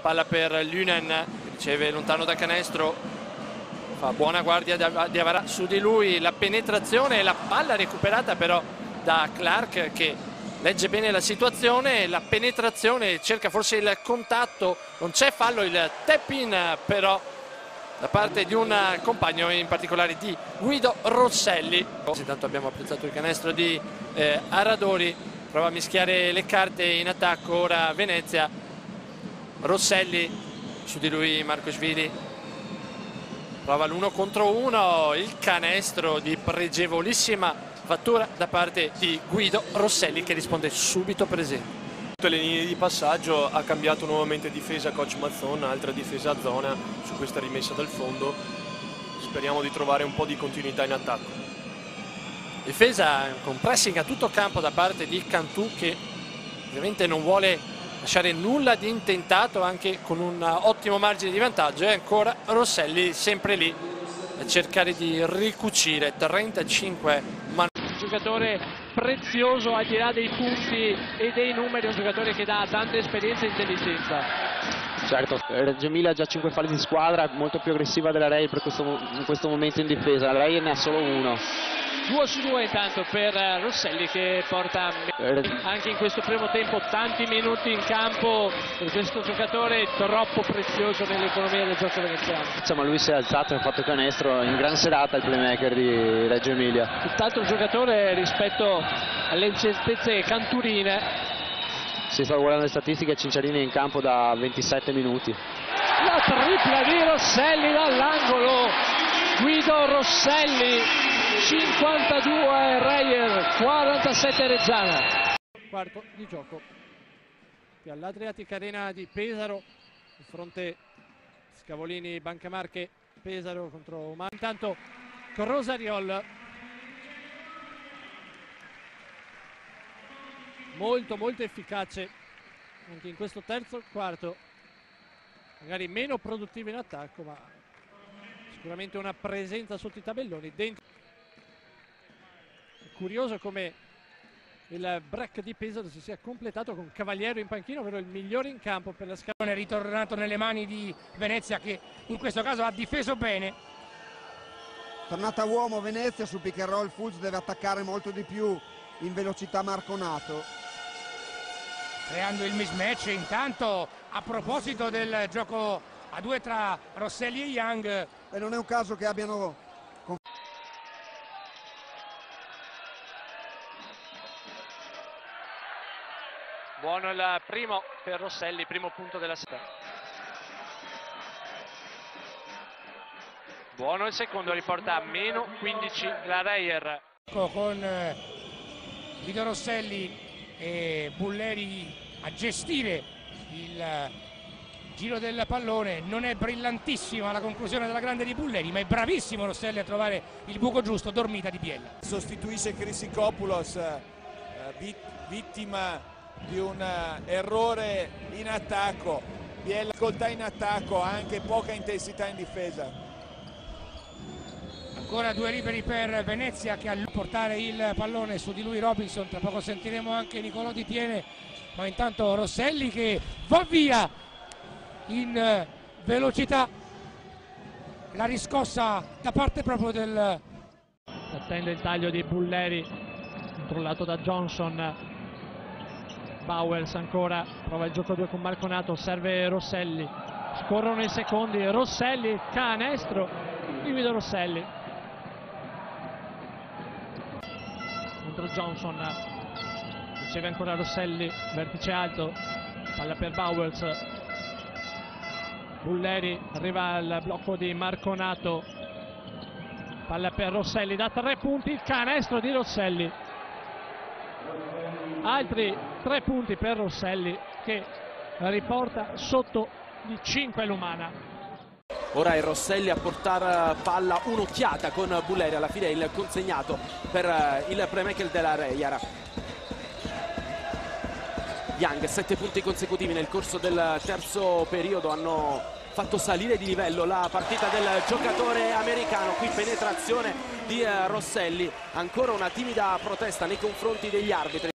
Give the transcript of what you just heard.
Palla per Lunen, riceve lontano da canestro, fa buona guardia di Avarà su di lui, la penetrazione, la palla recuperata però da Clark che legge bene la situazione, la penetrazione, cerca forse il contatto, non c'è fallo, il tap in però da parte di un compagno in particolare di Guido Rosselli. Intanto abbiamo apprezzato il canestro di eh, Aradori, prova a mischiare le carte in attacco, ora Venezia Rosselli su di lui Marco Svili. Prova l'uno contro uno il canestro di pregevolissima fattura da parte di Guido Rosselli che risponde subito presente tutte le linee di passaggio ha cambiato nuovamente difesa coach Mazzon altra difesa a zona su questa rimessa dal fondo. Speriamo di trovare un po' di continuità in attacco. Difesa con pressing a tutto campo da parte di Cantù che ovviamente non vuole lasciare nulla di intentato anche con un ottimo margine di vantaggio e ancora Rosselli sempre lì a cercare di ricucire. 35 man giocatore prezioso al di là dei punti e dei numeri un giocatore che dà tanta esperienza e intelligenza certo Reggio Emilia ha già 5 falli di squadra molto più aggressiva della Ray questo, in questo momento in difesa la Ray ne ha solo uno 2 su 2 intanto per Rosselli che porta anche in questo primo tempo tanti minuti in campo per questo giocatore troppo prezioso nell'economia del gioco veneziano. Insomma lui si è alzato e ha fatto canestro in gran serata il playmaker di Reggio Emilia. Tutt'altro giocatore rispetto alle incertezze canturine. Si sta guardando le statistiche, Cinciarini è in campo da 27 minuti. La tripla di Rosselli dall'angolo, Guido Rosselli 52 Reyer 47 Reggiana. Quarto di gioco. Qui all'Adriatic Arena di Pesaro di fronte Scavolini Bancamarche Pesaro contro Umano intanto con Rosariol molto molto efficace anche in questo terzo quarto magari meno produttivo in attacco ma sicuramente una presenza sotto i tabelloni dentro curioso come il break di Pesaro si sia completato con Cavaliero in panchino, ovvero il migliore in campo per la scalone. È ritornato nelle mani di Venezia che in questo caso ha difeso bene. Tornata uomo Venezia sul pick and roll, Fulz deve attaccare molto di più in velocità Marconato. Creando il mismatch intanto a proposito del gioco a due tra Rosselli e Young. E non è un caso che abbiano Buono il primo per Rosselli, primo punto della sera. Buono il secondo, riporta a meno 15 la Reyer. Con eh, Guido Rosselli e Bulleri a gestire il eh, giro del pallone. Non è brillantissima la conclusione della grande di Bulleri, ma è bravissimo Rosselli a trovare il buco giusto, dormita di Biella. Sostituisce Crisicopoulos, eh, vittima di un eh, errore in attacco, Biella difficoltà in attacco, anche poca intensità in difesa. Ancora due liberi per Venezia che a portare il pallone su di lui Robinson, tra poco sentiremo anche Nicolò Di Tiene, ma intanto Rosselli che va via in eh, velocità, la riscossa da parte proprio del... Attende il taglio di Bulleri, controllato da Johnson, Bowers ancora prova il gioco 2 con Marconato serve Rosselli. Scorrono i secondi Rosselli canestro Guido Rosselli contro Johnson. Riceve ancora Rosselli vertice alto palla per Bowers. Bulleri arriva al blocco di Marconato palla per Rosselli da tre punti canestro di Rosselli. Altri tre punti per Rosselli che riporta sotto di 5 l'Umana. Ora è Rosselli a portare palla un'occhiata con Bulleri, alla fine il consegnato per eh, il playmaker della Reiara. Young, sette punti consecutivi nel corso del terzo periodo, hanno fatto salire di livello la partita del giocatore americano. Qui penetrazione di eh, Rosselli. Ancora una timida protesta nei confronti degli arbitri